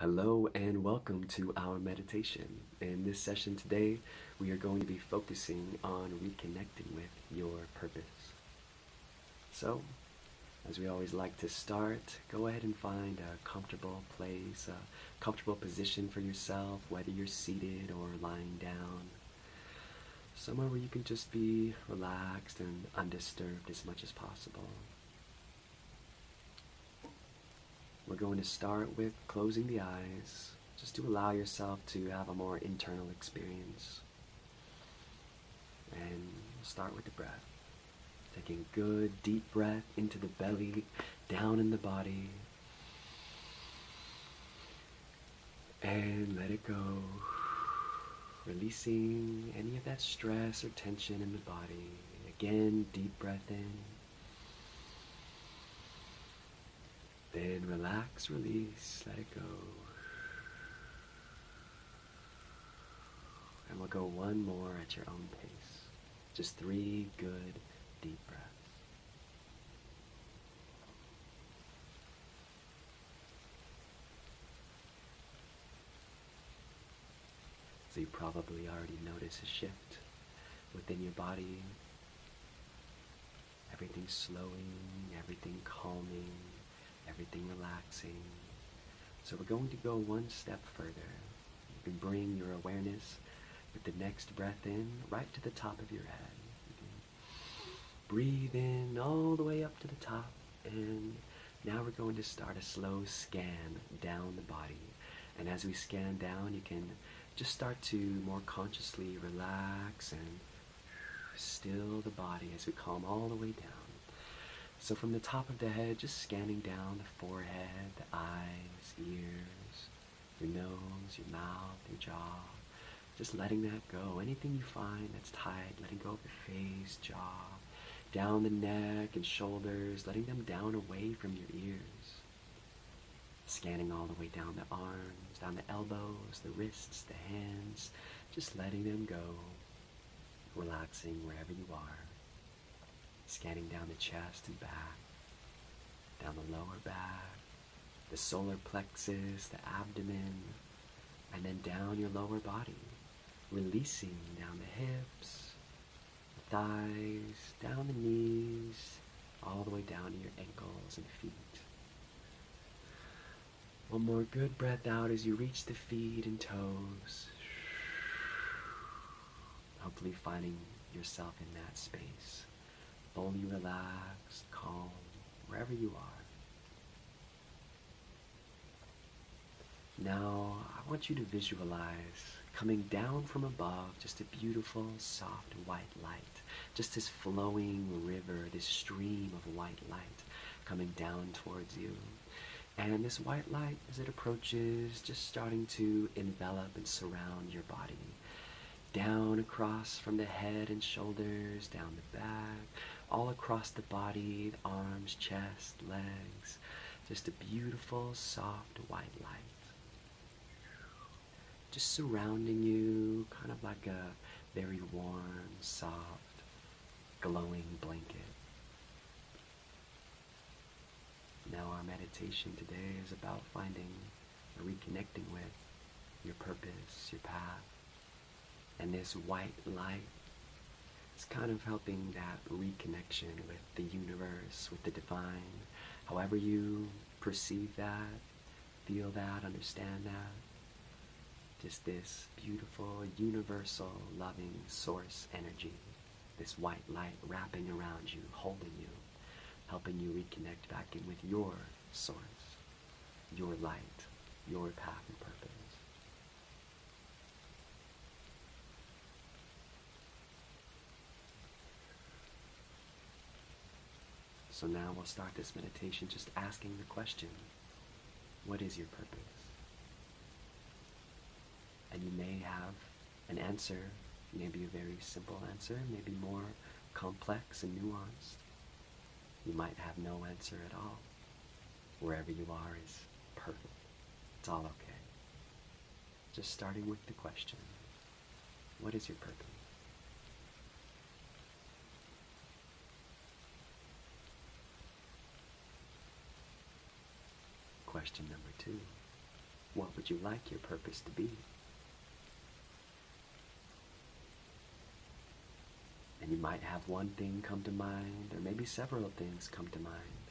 Hello and welcome to our meditation. In this session today, we are going to be focusing on reconnecting with your purpose. So, as we always like to start, go ahead and find a comfortable place, a comfortable position for yourself, whether you're seated or lying down. Somewhere where you can just be relaxed and undisturbed as much as possible. We're going to start with closing the eyes, just to allow yourself to have a more internal experience. And start with the breath. Taking good deep breath into the belly, down in the body. And let it go. Releasing any of that stress or tension in the body. Again, deep breath in. Then relax, release, let it go. And we'll go one more at your own pace. Just three good deep breaths. So you probably already notice a shift within your body. Everything slowing, everything calming, everything relaxing. So we're going to go one step further. You can bring your awareness with the next breath in right to the top of your head. Breathe in all the way up to the top and now we're going to start a slow scan down the body. And as we scan down, you can just start to more consciously relax and still the body as we calm all the way down. So from the top of the head, just scanning down the forehead, the eyes, ears, your nose, your mouth, your jaw, just letting that go. Anything you find that's tight, letting go of your face, jaw, down the neck and shoulders, letting them down away from your ears. Scanning all the way down the arms, down the elbows, the wrists, the hands, just letting them go, relaxing wherever you are scanning down the chest and back, down the lower back, the solar plexus, the abdomen, and then down your lower body, releasing down the hips, the thighs, down the knees, all the way down to your ankles and feet. One more good breath out as you reach the feet and toes. Hopefully finding yourself in that space fully relaxed, calm, wherever you are. Now, I want you to visualize coming down from above just a beautiful, soft white light. Just this flowing river, this stream of white light coming down towards you. And this white light, as it approaches, just starting to envelop and surround your body. Down across from the head and shoulders, down the back, all across the body, the arms, chest, legs. Just a beautiful, soft white light. Just surrounding you, kind of like a very warm, soft, glowing blanket. Now, our meditation today is about finding or reconnecting with your purpose, your path, and this white light it's kind of helping that reconnection with the universe, with the divine, however you perceive that, feel that, understand that. Just this beautiful, universal, loving source energy, this white light wrapping around you, holding you, helping you reconnect back in with your source, your light, your path and purpose. So now we'll start this meditation just asking the question, what is your purpose? And you may have an answer, maybe a very simple answer, maybe more complex and nuanced. You might have no answer at all. Wherever you are is perfect. It's all okay. Just starting with the question, what is your purpose? Question number two What would you like your purpose to be? And you might have one thing come to mind, or maybe several things come to mind.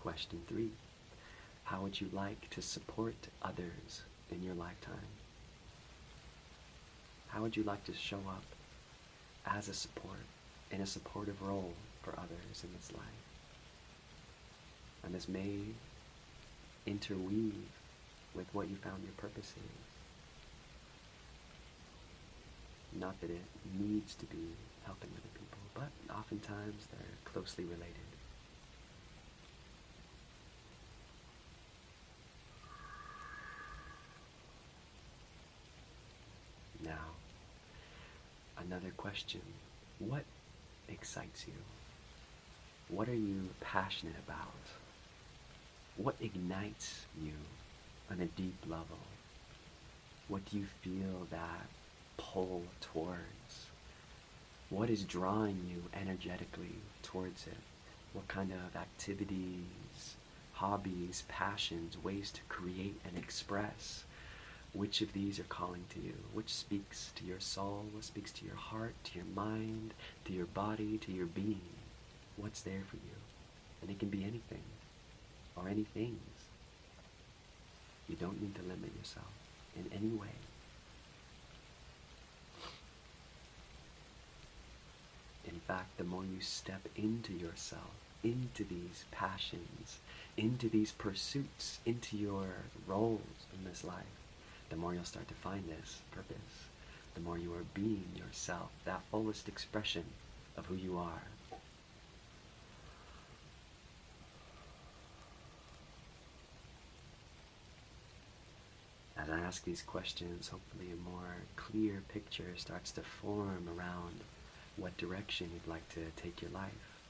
Question three How would you like to support others in your lifetime? How would you like to show up as a support, in a supportive role for others in this life? And this may interweave with what you found your purpose is. Not that it needs to be helping other people, but oftentimes they're closely related. Another question. What excites you? What are you passionate about? What ignites you on a deep level? What do you feel that pull towards? What is drawing you energetically towards it? What kind of activities, hobbies, passions, ways to create and express? Which of these are calling to you? Which speaks to your soul? What speaks to your heart, to your mind, to your body, to your being? What's there for you? And it can be anything or any things. You don't need to limit yourself in any way. In fact, the more you step into yourself, into these passions, into these pursuits, into your roles in this life, the more you'll start to find this purpose. The more you are being yourself, that fullest expression of who you are. As I ask these questions, hopefully a more clear picture starts to form around what direction you'd like to take your life.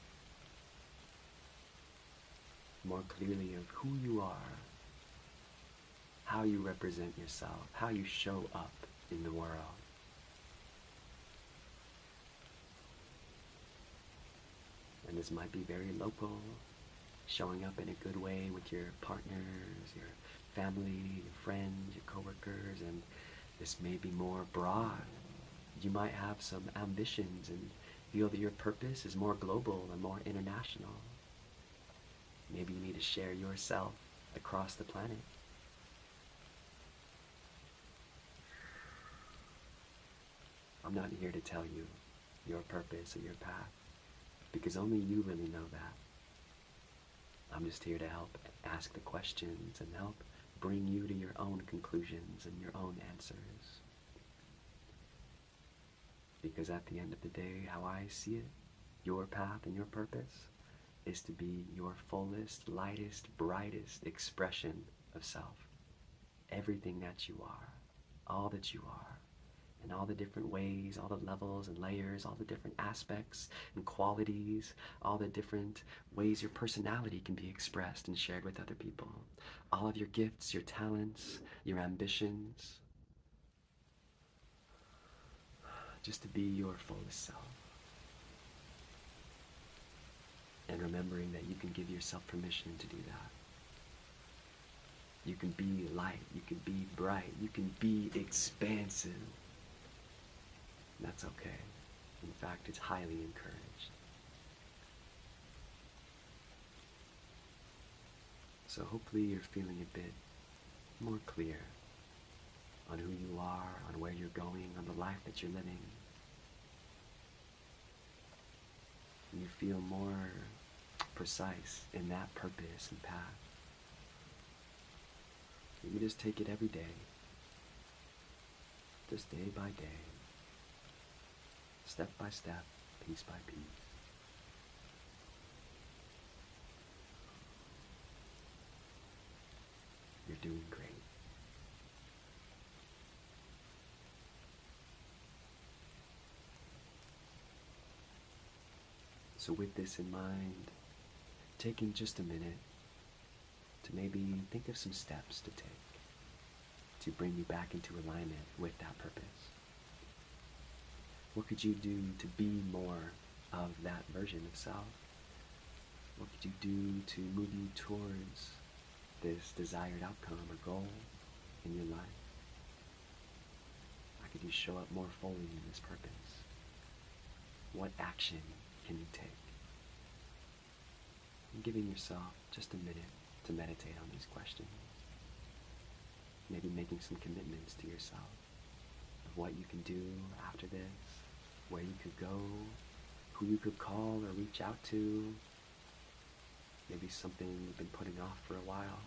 More clearly of who you are, how you represent yourself, how you show up in the world. And this might be very local, showing up in a good way with your partners, your family, your friends, your coworkers, and this may be more broad. You might have some ambitions and feel that your purpose is more global and more international. Maybe you need to share yourself across the planet. I'm not here to tell you your purpose or your path because only you really know that. I'm just here to help ask the questions and help bring you to your own conclusions and your own answers. Because at the end of the day, how I see it, your path and your purpose is to be your fullest, lightest, brightest expression of self. Everything that you are, all that you are, and all the different ways, all the levels and layers, all the different aspects and qualities, all the different ways your personality can be expressed and shared with other people. All of your gifts, your talents, your ambitions. Just to be your fullest self. And remembering that you can give yourself permission to do that. You can be light, you can be bright, you can be expansive. That's okay. In fact, it's highly encouraged. So hopefully you're feeling a bit more clear on who you are, on where you're going, on the life that you're living. You feel more precise in that purpose and path. You just take it every day, just day by day step by step, piece by piece. You're doing great. So, with this in mind, taking just a minute to maybe think of some steps to take to bring you back into alignment with that purpose. What could you do to be more of that version of self? What could you do to move you towards this desired outcome or goal in your life? How could you show up more fully in this purpose? What action can you take? And giving yourself just a minute to meditate on these questions. Maybe making some commitments to yourself of what you can do after this, where you could go, who you could call or reach out to, maybe something you've been putting off for a while,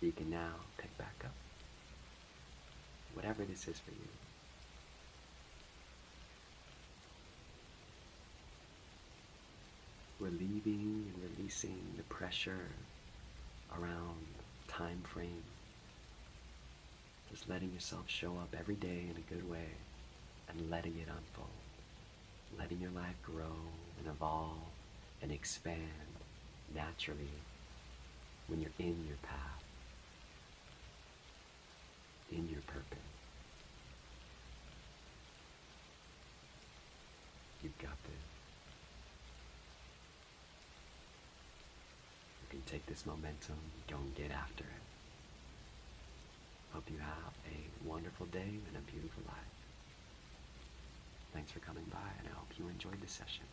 you can now pick back up. Whatever this is for you. Relieving and releasing the pressure around time frame. Just letting yourself show up every day in a good way and letting it unfold. Letting your life grow and evolve and expand naturally when you're in your path, in your purpose. You've got this. You can take this momentum, go and get after it. Hope you have a wonderful day and a beautiful life. Thanks for coming by, and I hope you enjoyed the session.